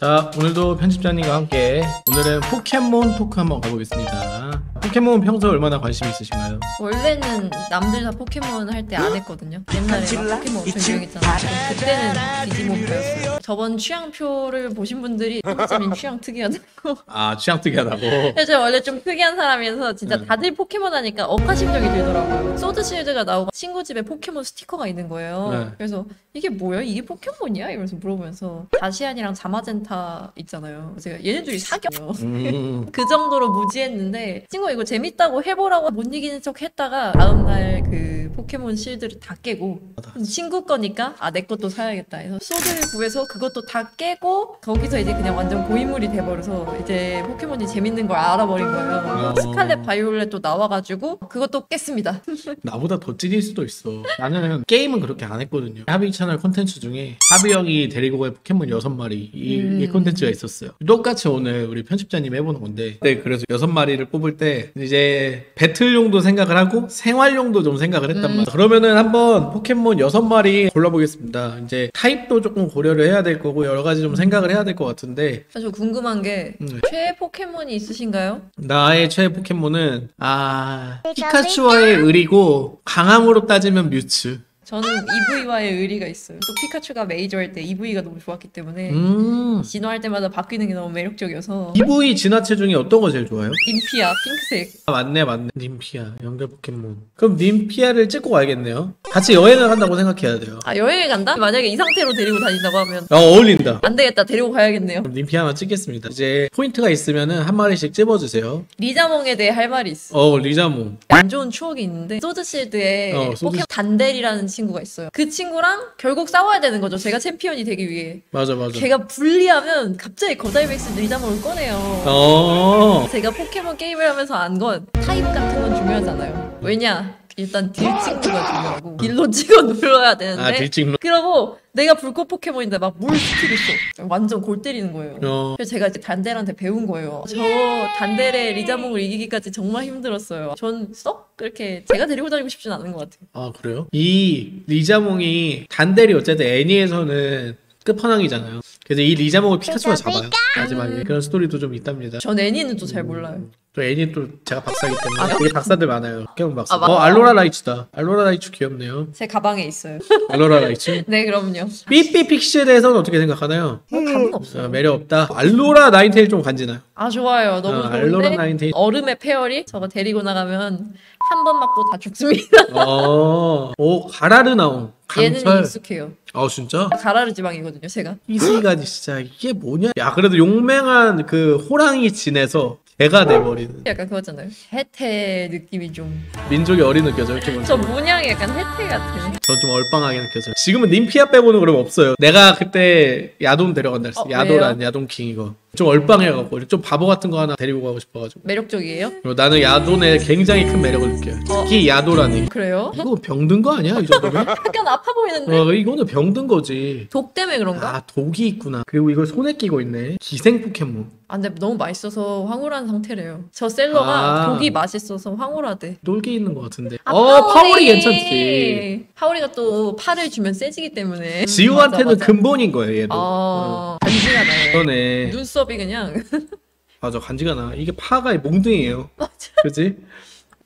자 오늘도 편집자님과 함께 오늘은 포켓몬 토크 한번 가보겠습니다 포켓몬 평소에 얼마나 관심 있으신가요? 원래는 남들 다 포켓몬 할 때 안 했거든요. 옛날에 막 포켓몬 엄청 유행했잖아요. 그때는 디지몬 배웠어요. 저번 취향표를 보신 분들이 편집자님 취향 특이하다고. 아 취향 특이하다고 제가 원래 좀 특이한 사람이어서 진짜 네. 다들 포켓몬 하니까 억하심정이 들더라고요. 소드 실드가 나오고 친구 집에 포켓몬 스티커가 있는 거예요. 네. 그래서 이게 뭐야? 이게 포켓몬이야? 이러면서 물어보면서 다시안이랑 자마젠타 있잖아요. 제가 얘네들이 사겨요. 음, 그 정도로 무지했는데 친구 가 이거 재밌다고 해보라고 못 이기는 척 했다가 다음날 그 포켓몬 실드를 다 깨고 친구 거니까 아 내 것도 사야겠다 해서 소드를 구해서 그것도 다 깨고 거기서 이제 그냥 완전 고인물이 돼버려서 이제 포켓몬이 재밌는 걸 알아버린 거예요. 어. 스칼렛 바이올렛도 나와가지고 그것도 깼습니다. 나보다 더 찐일 수도 있어. 나는 게임은 그렇게 안 했거든요. 하비 채널 콘텐츠 중에 하비 형이 데리고 갈 포켓몬 6마리 이, 음. 이 콘텐츠가 있었어요. 똑같이 오늘 우리 편집자님 해보는 건데 네 그래서 6마리를 뽑을 때 이제 배틀용도 생각을 하고 생활용도 좀 생각을 했단 음. 말이야 그러면은 한번 포켓몬 6마리 골라보겠습니다 이제 타입도 조금 고려를 해야 될 거고 여러 가지 좀 생각을 해야 될 것 같은데 저 궁금한 게 음. 최애 포켓몬이 있으신가요? 나의 최애 포켓몬은 아 피카츄와의 의리고 강함으로 따지면 뮤츠 저는 EV와의 의리가 있어요. 또 피카츄가 메이저할 때 EV가 너무 좋았기 때문에 음. 진화할 때마다 바뀌는 게 너무 매력적이어서. EV 진화체 중에 어떤 거 제일 좋아요? 인피아 핑크색. 아 맞네 맞네. 님피아 연결 포켓몬. 그럼 님피아를 찍고 가야겠네요. 같이 여행을 한다고 생각해야 돼요. 아 여행을 간다? 만약에 이 상태로 데리고 다닌다고 하면 어 어울린다. 안 되겠다. 데리고 가야겠네요. 그럼 님피아 하나 찍겠습니다. 이제 포인트가 있으면은 한 마리씩 찝어주세요. 리자몽에 대해 할 말이 있어. 어 리자몽. 안 좋은 추억이 있는데 소드실드에 어, 소드- 포켓몬 단델이라는 친구가 있어요. 그 친구랑 결국 싸워야 되는 거죠. 제가 챔피언이 되기 위해. 맞아 맞아. 걔가 불리하면 갑자기 거다이맥스 리자몽을 꺼내요. 어. 제가 포켓몬 게임을 하면서 안 건 타입 같은 건 중요하잖아요. 왜냐? 일단 딜 친구가 중요하고 딜로 찍어 눌러야 되는데. 아 딜찍누 그러고 내가 불꽃 포켓몬인데 막 물 스킬 있어. 완전 골 때리는 거예요. 어. 그래서 제가 이제 단델한테 배운 거예요. 저 단델의 리자몽을 이기기까지 정말 힘들었어요. 전 썩 그렇게 제가 데리고 다니고 싶진 않은 것 같아요. 아 그래요? 이 리자몽이 단델이 어쨌든 애니에서는 끝판왕이잖아요. 그래서 이 리자몽을 피카츄가 잡아요. 마지막에 그런 스토리도 좀 있답니다. 전 애니는 또 잘 몰라요. 또 애니 또 제가 박사기 때문에 아, 되게 박사들 많아요. 포켓몬 박사. 아, 어. 알로라 라이츄다. 알로라 라이츄 귀엽네요. 제 가방에 있어요. 알로라 라이츄. 네, 그럼요. 삐삐 픽시에 대해서는 어떻게 생각하나요? 뭐 감은 없어요. 어, 매력 없다. 알로라 나인테일 좀 간지나요. 아 좋아요. 너무 어, 좋은데 알로라 나인테일. 얼음의 페어리 저거 데리고 나가면 한 번 맞고 다 죽습니다. 어, 오 가라르 나온 얘는 강철. 익숙해요. 아 진짜? 가라르 지방이거든요, 제가. 이슬가지 진짜 이게 뭐냐? 야 그래도 용맹한 그 호랑이 진에서 개가 돼버리는 약간 그거잖아요. 혜태 느낌이 좀. 민족이 어리 느껴져요 저 기본적으로. 문양이 약간 혜태 같아. 전좀 얼빵하게 느껴져요. 지금은 님피아 빼고는 그럼 없어요. 내가 그때 야돔 데려간다 했어. 어, 야도란 야돔킹 이거. 좀 얼빵해갖고 좀 바보 같은 거 하나 데리고 가고 싶어가지고. 매력적이에요? 그리고 나는 야돈에 굉장히 큰 매력을 느껴요. 특히 야도라니. 그래요? 이거 병든 거 아니야 이 정도면? 약간 아파 보이는데? 어 이거는 병든 거지. 독 때문에 그런가? 아 독이 있구나. 그리고 이걸 손에 끼고 있네. 기생 포켓몬. 아, 근데 너무 맛있어서 황홀한 상태래요. 저 셀러가 아. 독이 맛있어서 황홀하대. 놀게 있는 것 같은데. 아, 어 파울이 괜찮지. 파울이가 또 팔을 주면 세지기 때문에. 지우한테는 맞아, 맞아. 근본인 거예요 얘도. 아, 간지가나요. 그러네. 눈썹이 그냥. 맞아 간지가 나. 이게 파가 몽둥이에요. 그지?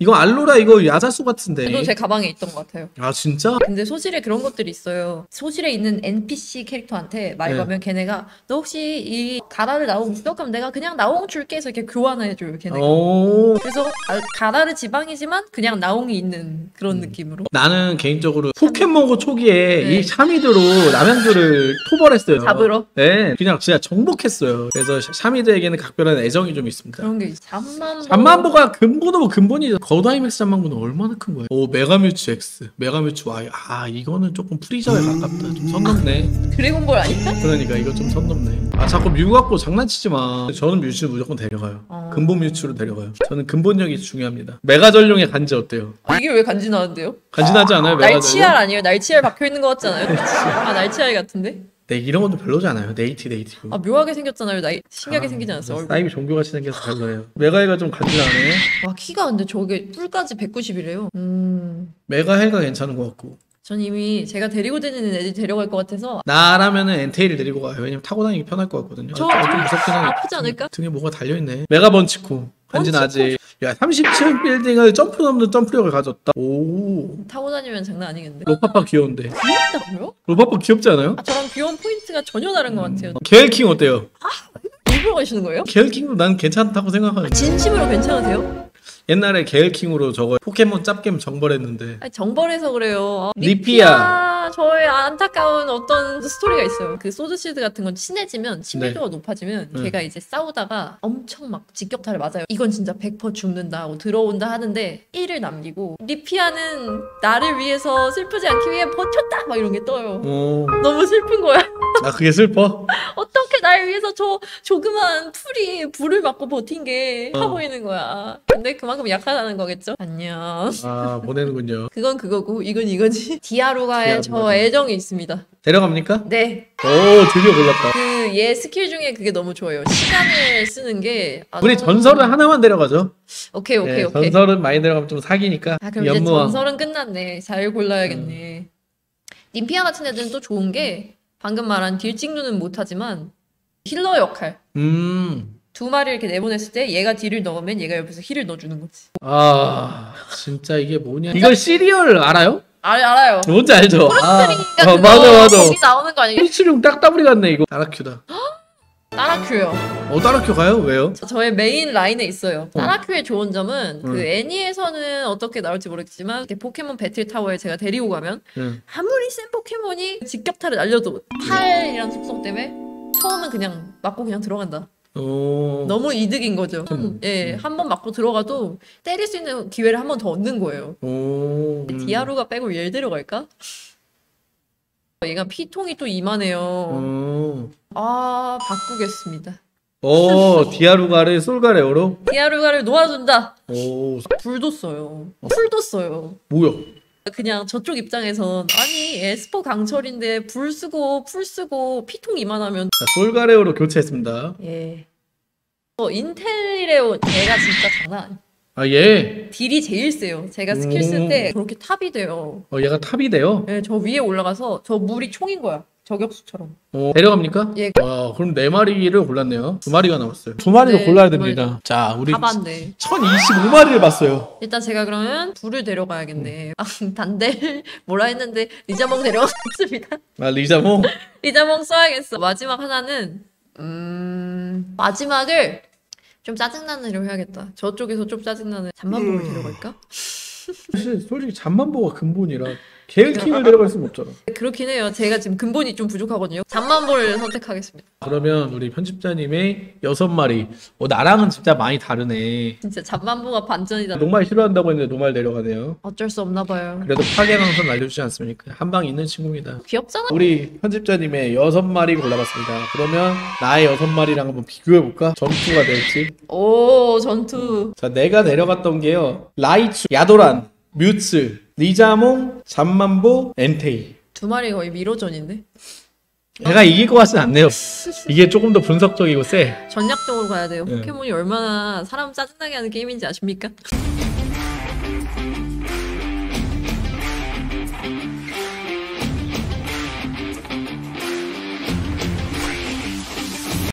이거 알로라 이거 야자수 같은데. 그도 제 가방에 있던 것 같아요. 아 진짜? 근데 소실에 그런 것들이 있어요. 소실에 있는 NPC 캐릭터한테 말 네. 걸면 걔네가 너 혹시 이 가라를 나옹 무력하면 내가 그냥 나옹 줄게 해서 이렇게 교환해줘요 걔네가. 오. 그래서 아, 가라르 지방이지만 그냥 나옹이 있는 음. 그런 느낌으로. 나는 개인적으로 포켓몬고 초기에 네. 이 샤미드로 남양주를 토벌했어요. 잡으러? 네, 그냥 진짜 정복했어요. 그래서 샤- 샤미드에게는 각별한 애정이 좀 있습니다. 그런 게 있어. 잠만. 잠만보가 근본은 근본이죠. 거다이맥스 잠만보는 얼마나 큰 거야? 오 메가뮤츠 X, 메가뮤츠 Y. 아 이거는 조금 프리저에 가깝다. 좀 선 넘네. 드래곤볼 아니야? 그러니까 이거 좀 선 넘네. 아 자꾸 뮤 갖고 장난치지 마. 저는 뮤츠 무조건 데려가요. 어. 근본 뮤츠로 데려가요. 저는 근본력이 중요합니다. 메가 전룡의 간지 어때요? 아, 이게 왜 간지나는데요? 간지나지 않아요? 메가 날치알? 아니에요? 날치알 박혀 있는 것 같지 않아요? 아 날치알 같은데? 네 이런 것도 별로지 않아요. 네이티 네이티. 아 묘하게 생겼잖아요. 나 신기하게 생기지 않았어? 얼굴. 사이비 종교같이 생겨서 별로예요. 메가헬가 좀 간지나네. 와 키가 근데 저게 뿔까지 190이래요. 음. 메가헬가 괜찮은 것 같고. 전 이미 제가 데리고 다니는 애들 데려갈 것 같아서 나라면은 엔테이를 데리고 가요. 왜냐면 타고 다니기 편할 것 같거든요. 저- 아, 좀 무섭긴 하네. 아프지 않을까? 등에 뭐가 달려있네. 메가번치코. 한진아지. 야, 30층 빌딩을 점프 넘는 점프력을 가졌다. 오. 타고 다니면 장난 아니겠는데? 로파파 귀여운데. 귀엽다고요? 로파파 귀엽지 않아요? 아, 저랑 귀여운 포인트가 전혀 다른 것 같아요. 게을킹 어때요? 일부러 가시는 거예요? 게을킹도 난 괜찮다고 생각하는데. 진심으로 괜찮으세요? 옛날에 게을킹으로 저거 포켓몬 짭게임 정벌했는데. 아니, 정벌해서 그래요. 아, 리피아. 저의 안타까운 어떤 스토리가 있어요. 그 소드실드 같은 건 친해지면 친밀도가 높아지면 네. 걔가 이제 싸우다가 엄청 막 직격탄을 맞아요. 이건 진짜 100% 죽는다 하고 들어온다 하는데 1을 남기고 리피아는 나를 위해서 슬프지 않기 위해 버텼다 막 이런 게 떠요. 오. 너무 슬픈 거야. 아, 그게 슬퍼? 어떻 위해서 저 조그만 풀이 불을 맞고 버틴 게 어. 커 보이는 거야. 근데 그만큼 약하다는 거겠죠? 안녕. 아, 보내는군요. 그건 그거고 이건 이거지. 디아루가의 저 디아루가. 애정이 있습니다. 데려갑니까? 네. 오, 드디어 골랐다. 그 얘 스킬 중에 그게 너무 좋아요. 시간을 쓰는 게. 아, 우리 전설은 하나만 데려가죠. 오케이 오케이 네, 오케이. 전설은 많이 데려가면 좀 사기니까. 아 그럼 이제 염무왕. 전설은 끝났네. 잘 골라야겠네. 님피아 같은 애들은 또 좋은 게 방금 말한 deal 찍누는 못하지만 healer 역할. 음. 두 마리를 이렇게 내보냈을 때 얘가 deal을 넣으면 얘가 옆에서 heal을 넣어주는 거지. 아, 진짜 이게 뭐냐. 이걸 시리얼 알아요? 알, 알아요. 뭔지 알죠? 아, 어, 그거 맞아, 맞아. 거기 나오는 거 아니에요? 필수령 딱따블이 같네, 이거. 따라큐다. 따라큐요. 어, 따라큐 가요? 왜요? 저- 저의 메인 라인에 있어요. 어. 따라큐의 좋은 점은 음. 그 애니에서는 어떻게 나올지 모르겠지만 이렇게 포켓몬 배틀 타워에 제가 데리고 가면 응. 아무리 센 포켓몬이 직격타를 날려도 팔이란 속성 때문에 처음은 그냥 맞고 그냥 들어간다. 오. 너무 이득인 거죠. 음. 예, 한 번 맞고 들어가도 때릴 수 있는 기회를 한 번 더 얻는 거예요. 오. 음. 디아루가 빼고 얘를 데려갈까? 얘가 피통이 또 이만해요. 오. 아 바꾸겠습니다. 오, 디아루가를 솔가레오로? 디아루가를 놓아준다. 오, 불도 써요. 풀도 써요. 뭐야? 그냥 저쪽 입장에선 아니 에스퍼 강철인데 불 쓰고 풀 쓰고 피통 이만하면 자, 솔가레오로 교체했습니다. 예. 어, 인텔리레온. 걔가 진짜 장난. 아, 얘. deal이 제일 세요. 제가 스킬 쓸 때 그렇게 탑이 돼요. 어, 얘가 탑이 돼요? 예, 저 위에 올라가서 저 물이 총인 거야. 저격수처럼. 어, 데려갑니까? 예. 와, 그럼 네 마리를 골랐네요. 두 마리가 남았어요. 두 마리를 네, 골라야 두 됩니다. 자, 우리 탑안데. 1025마리를 봤어요. 일단 제가 그러면 불을 데려가야겠네. 아, 단델 뭐라 했는데 리자몽 데려가겠습니다. 아, 리자몽? 리자몽 써야겠어. 마지막 하나는 음 마지막을 좀 짜증나는 애로 해야겠다. 저쪽에서 좀 짜증나는 잠만보를 데려갈까? 사실 솔직히 잠만 보가 근본이라 게일킹을 데려갈 수는 없잖아. 그렇긴 해요. 제가 지금 근본이 좀 부족하거든요. 잠만보를 선택하겠습니다. 그러면 우리 편집자님의 여섯 마리. 어, 나랑은 진짜 많이 다르네. 진짜 잠만보가 반전이다. 노말 싫어한다고 했는데 노말 데려가네요. 어쩔 수 없나 봐요. 그래도 파괴광선 알려주지 않습니까? 한방 있는 친구입니다. 귀엽잖아. 우리 편집자님의 여섯 마리 골라봤습니다. 그러면 나의 여섯 마리랑 한번 비교해볼까? 전투가 될지. 오 전투. 자, 내가 데려갔던 게요. 라이츄, 야도란, 뮤츠, 리자몽, 잠만보, 엔테이. 두 마리 거의 mirror전인데. 내가 이길 것 같진 않네요. 이게 조금 더 분석적이고 세. 전략적으로 가야 돼요. 네. 포켓몬이 얼마나 사람 짜증나게 하는 게임인지 아십니까?